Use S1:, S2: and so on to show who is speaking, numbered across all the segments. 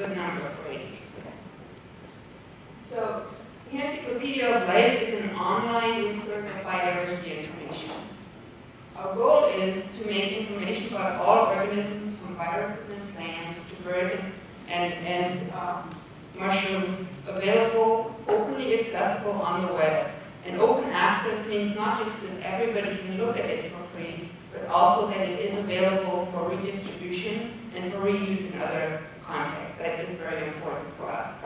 S1: good number of ways. So, the Encyclopedia of Life is an online resource of biodiversity information. Our goal is to make information about all organisms, from viruses and plants to birds and, and um, mushrooms, available, openly accessible on the web. And open access means not just that everybody can look at it for free, but also that it is available for redistribution and for reuse in other contexts. That is very important for us.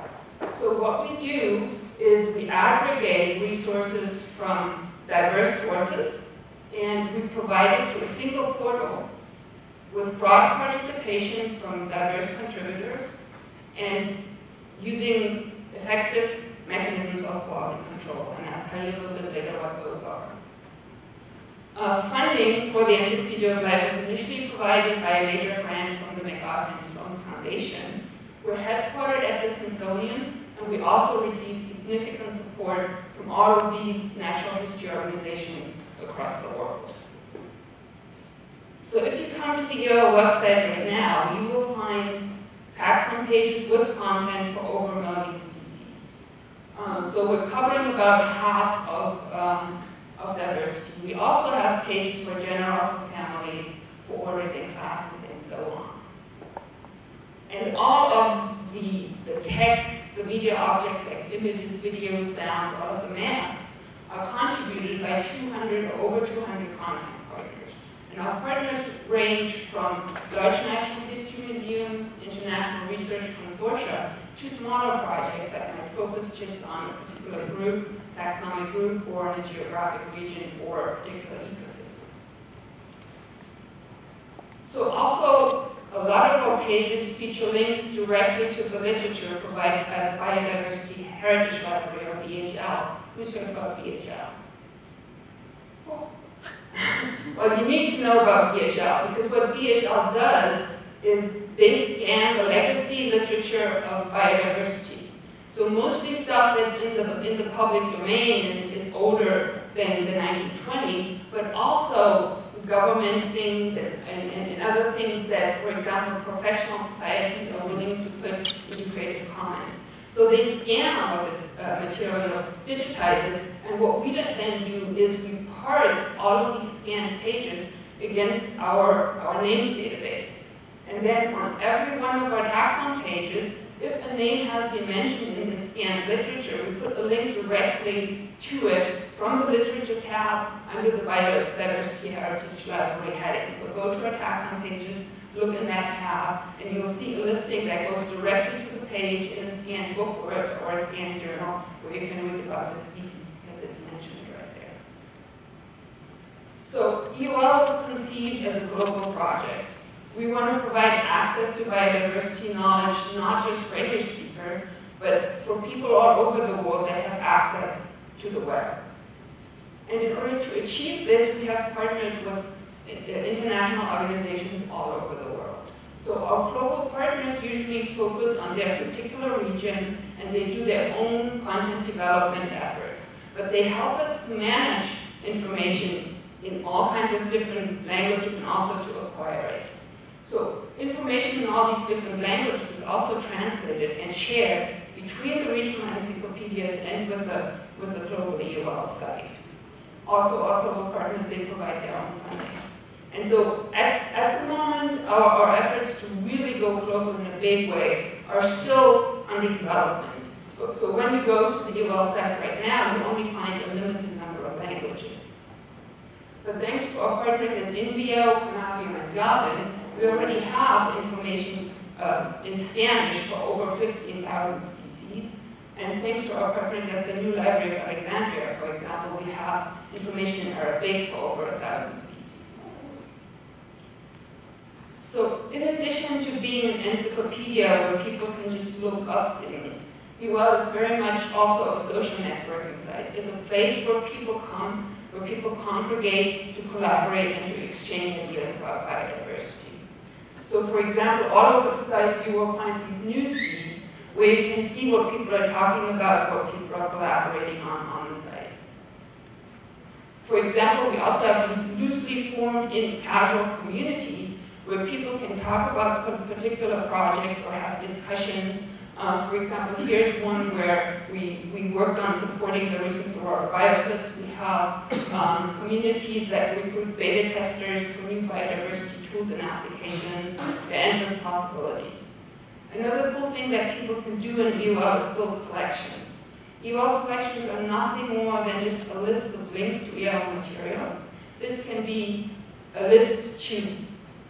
S1: So what we do is we aggregate resources from diverse sources, and we provide it to a single portal with broad participation from diverse contributors and using effective mechanisms of quality control. And I'll tell you a little bit later what those are. Uh, funding for the Encyclopedia of Life was initially provided by a major grant from the MacArthur Sloan Foundation. We're headquartered at the Smithsonian, and we also receive significant support from all of these natural history organizations across the world. So if you come to the EOL website right now, you will find taxon pages with content for over a million species. Um, so we're covering about half of um, of diversity. We also have pages for genera, for families, for orders and classes, and so on. And all of the, the text, the media objects like images, videos, sounds, all of the maps are contributed by 200 or over 200 content partners. And our partners range from large natural history museums, international research consortia, to smaller projects that might focus just on a particular group taxonomic group or a geographic region or a particular ecosystem. So also, a lot of our pages feature links directly to the literature provided by the Biodiversity Heritage Library, or BHL. Who's heard about BHL? well, you need to know about BHL, because what BHL does is they scan the legacy literature of biodiversity so mostly stuff that's in the, in the public domain is older than the 1920s, but also government things and, and, and other things that, for example, professional societies are willing to put into Creative Commons. So they scan all of this uh, material, digitize it, and what we then do is we parse all of these scanned pages against our, our names database. And then on every one of our taxon pages, if a name has been mentioned in the scanned literature, we put a link directly to it from the literature tab under the Biodiversity Heritage Library heading. So go to our taxon pages, look in that tab, and you'll see a listing that goes directly to the page in a scanned book or, or a scanned journal where you can read about the species because it's mentioned right there. So EOL was conceived as a global project. We want to provide access to biodiversity knowledge, not just for English speakers, but for people all over the world that have access to the web. And in order to achieve this, we have partnered with uh, international organizations all over the world. So our global partners usually focus on their particular region and they do their own content development efforts. But they help us to manage information in all kinds of different languages and also to acquire it. Information in all these different languages is also translated and shared between the regional encyclopedias and with the, with the global EOL site. Also, our global partners, they provide their own funding. And so at, at the moment, our, our efforts to really go global in a big way are still under development. So, so when you go to the EOL site right now, you only find a limited number of languages. But thanks to our partners at INBio, CONABIO, and Yavin, we already have information uh, in Spanish for over 15,000 species. And thanks to our partners at the New Library of Alexandria, for example, we have information in Arabic for over 1,000 species. So in addition to being an encyclopedia where people can just look up things, EOL is very much also a social networking site. It's a place where people come, where people congregate to collaborate and to exchange ideas about biodiversity. So for example, all over the site you will find these news feeds where you can see what people are talking about, what people are collaborating on on the site. For example, we also have these loosely formed in casual communities where people can talk about particular projects or have discussions. Uh, for example, here's one where we, we worked on supporting the recent Aurora BioBlitz. We have um, communities that recruit beta testers for new biodiversity tools and applications. There are endless possibilities. Another cool thing that people can do in EOL is build collections. EOL collections are nothing more than just a list of links to EOL materials. This can be a list to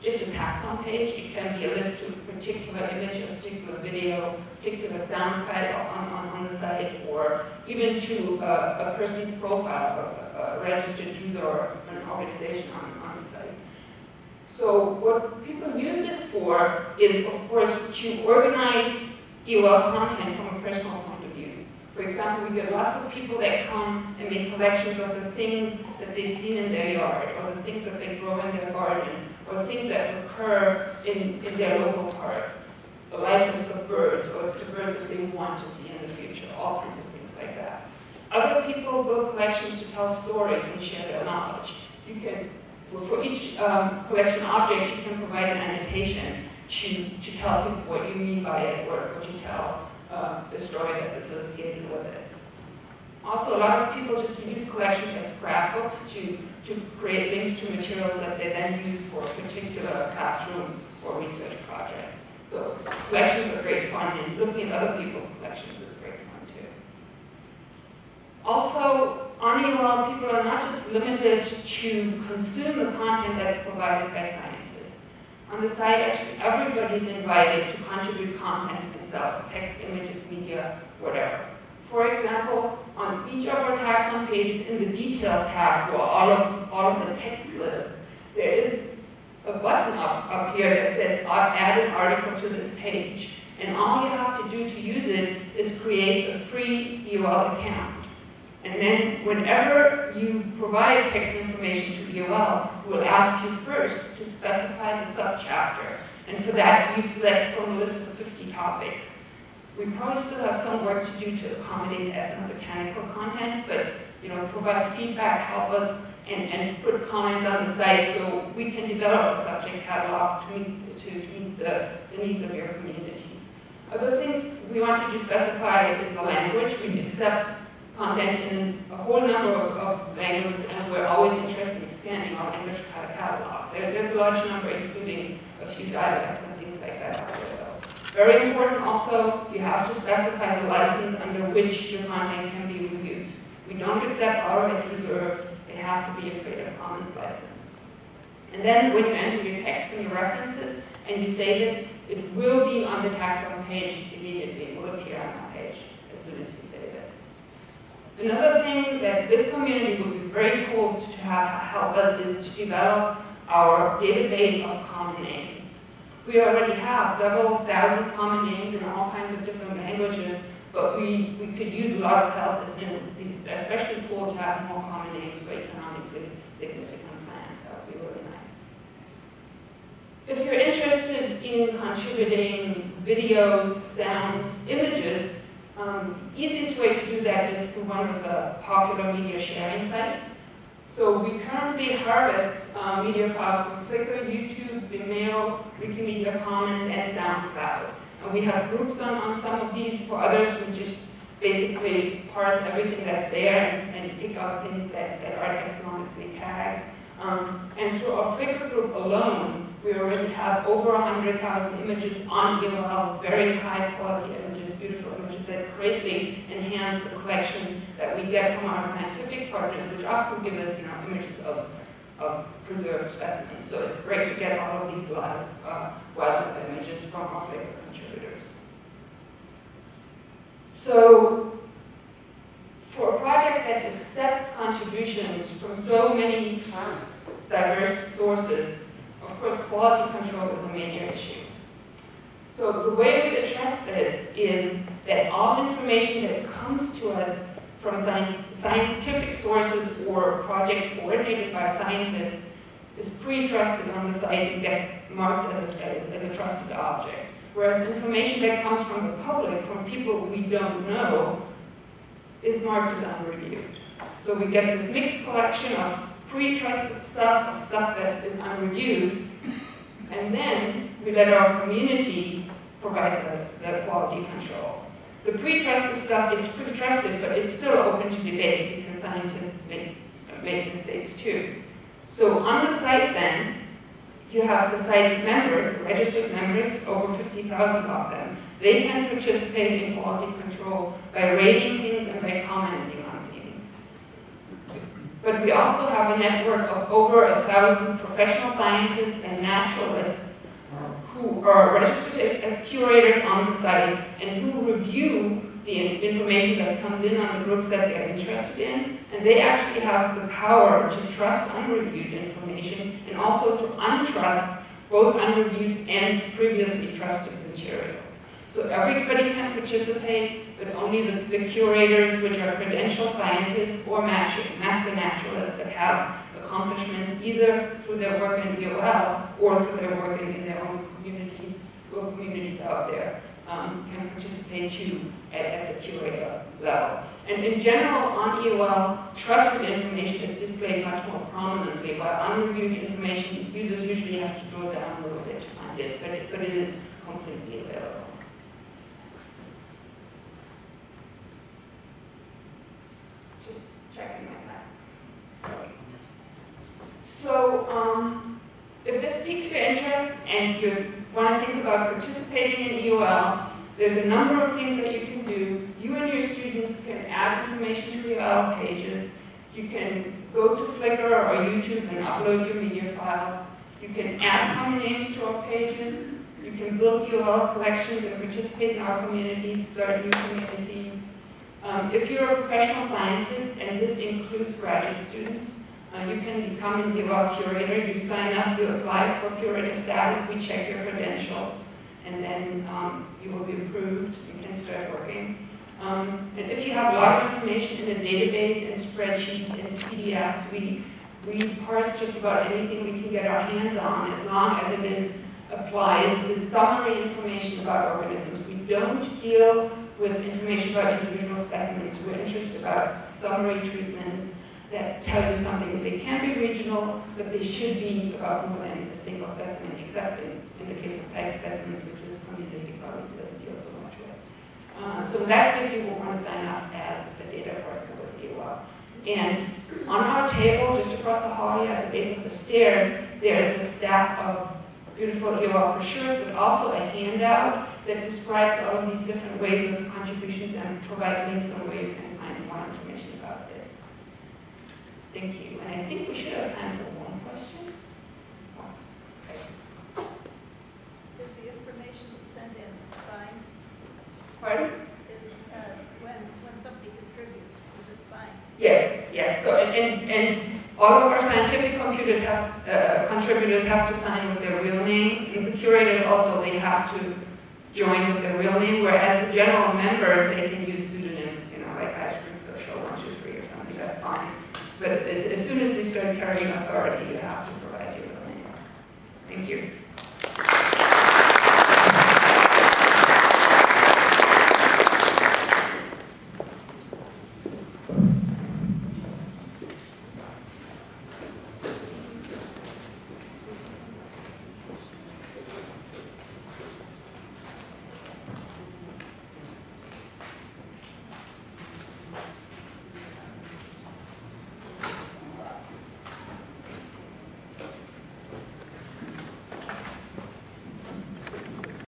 S1: just a taxon page. It can be a list to a particular image, a particular video, particular sound file on, on, on the site, or even to a, a person's profile, a, a, registered user or an organization on, on the site. So what people use this for is, of course, to organize EOL content from a personal point of view. For example, we get lots of people that come and make collections of the things that they've seen in their yard, or the things that they grow in their garden, or things that occur in, in their local park. The likeness of birds, or the birds that they want to see in the future, all kinds of things like that. Other people build collections to tell stories and share their knowledge. You can well, for each um, collection object, you can provide an annotation to, to tell people what you mean by it or, or to tell uh, the story that's associated with it. Also, a lot of people just use collections as scrapbooks to, to create links to materials that they then use for a particular classroom or research project. So collections are great fun, and looking at other people's collections is great fun too. Also, on EOL, people are not just limited to consume the content that's provided by scientists. On the site, actually, everybody's invited to contribute content themselves, text, images, media, whatever. For example, on each of our taxon pages in the detail tab, where all of, all of the text lives, there is a button up, up here that says add an article to this page. And all you have to do to use it is create a free EOL account. And then whenever you provide text information to EOL, we'll ask you first to specify the subchapter. And for that, you select from a list of 50 topics. We probably still have some work to do to accommodate ethnobotanical content, but you know, provide feedback, help us, and, and put comments on the site so we can develop a subject catalog to meet, to meet the, the needs of your community. Other things we wanted to specify is the language. We accept content in a whole number of, of, languages, and we're always interested in expanding our language catalog. There, there's a large number, including a few dialects and things like that Very important also, you have to specify the license under which your content can be reused. We don't accept our as reserved, it has to be a Creative Commons license. And then when you enter your text and your references, and you save it, it will be on the taxon page immediately. It will appear on that page as soon as you save it. Another thing that this community would be very cool to have help us is to develop our database of common names. We already have several thousand common names in all kinds of different languages, but we, we could use a lot of help. Especially cool to have more common names for economically significant plants. That would be really nice. If you're interested in contributing videos, sounds, images, um, easiest way to do that is through one of the popular media sharing sites. So we currently harvest uh, media files from Flickr, YouTube, Vimeo, Wikimedia Commons, and SoundCloud. And we have groups on, on some of these. For others, we just basically parse everything that's there and, and pick out things that, that are taxonomically tagged. Um, and through our Flickr group alone, we already have over 100,000 images on EOL, very high quality images, beautiful that greatly enhance the collection that we get from our scientific partners, which often give us you know, images of, of preserved specimens. So it's great to get all of these live uh, wildlife images from our Flickr contributors. So for a project that accepts contributions from so many diverse sources, of course, quality control is a major issue. So the way we address this is that all information that comes to us from scientific sources or projects coordinated by scientists is pre-trusted on the site and gets marked as a, as, as a trusted object. Whereas information that comes from the public, from people we don't know, is marked as unreviewed. So we get this mixed collection of pre-trusted stuff, of stuff that is unreviewed, and then we let our community provide the, the quality control. The pre-trusted stuff, it's pre-trusted, but it's still open to debate because scientists make, make mistakes too. So on the site then, you have the site members, registered members, over 50,000 of them. They can participate in quality control by rating things and by commenting on things. But we also have a network of over a thousand professional scientists and naturalists who are registered as curators on the site review the information that comes in on the groups that they're interested in, and they actually have the power to trust unreviewed information and also to untrust both unreviewed and previously trusted materials. So everybody can participate, but only the, the curators, which are credentialed scientists or master naturalists that have accomplishments either through their work in EOL or through their work in, in their own communities, or communities out there, um, can participate too at, at the curator level. And in general, on EOL, trusted information is displayed much more prominently, while unreviewed information, users usually have to draw down a little bit to find it, but it, but it is completely available. Just checking my time. So, um, if this piques your interest and you want to think about participating in EOL, there's a number of things that you can do. You and your students can add information to EOL pages. You can go to Flickr or YouTube and upload your media files. You can add common names to our pages. You can build EOL collections and participate in our communities, start new communities. Um, if you're a professional scientist, and this includes graduate students, uh, you can become a EOL curator. You sign up, you apply for curator status, we check your credentials and then um, you will be approved, you can start working. Um, and if you have a lot of information in a database and spreadsheets and PDFs, we, we parse just about anything we can get our hands on as long as it is applies. It's summary information about organisms. We don't deal with information about individual specimens. We're interested about summary treatments that tell you something. They can be regional, but they should be about more than a single specimen, except in, in the case of PEG specimens, which this community probably doesn't deal so much with. Uh, so in that case, you will want to sign up as the data partner with EOL. And on our table, just across the hall here at the base of the stairs, there's a stack of beautiful EOL brochures, but also a handout that describes all of these different ways of contributions and provide links on where you can find this. Thank you. And I think we should have time for one question. Is the information sent in signed? Pardon?
S2: Is, uh, when, when somebody contributes, is it signed?
S1: Yes, yes. So, and, and, all of our scientific computers have, uh, contributors have to sign with their real name, and the curators also, they have to join with their real name, whereas the general members, they can use pseudonyms, you know, like Ice Cream Social 123 or something, that's fine. But as, as soon as you start carrying authority, you have to provide your name. Thank you.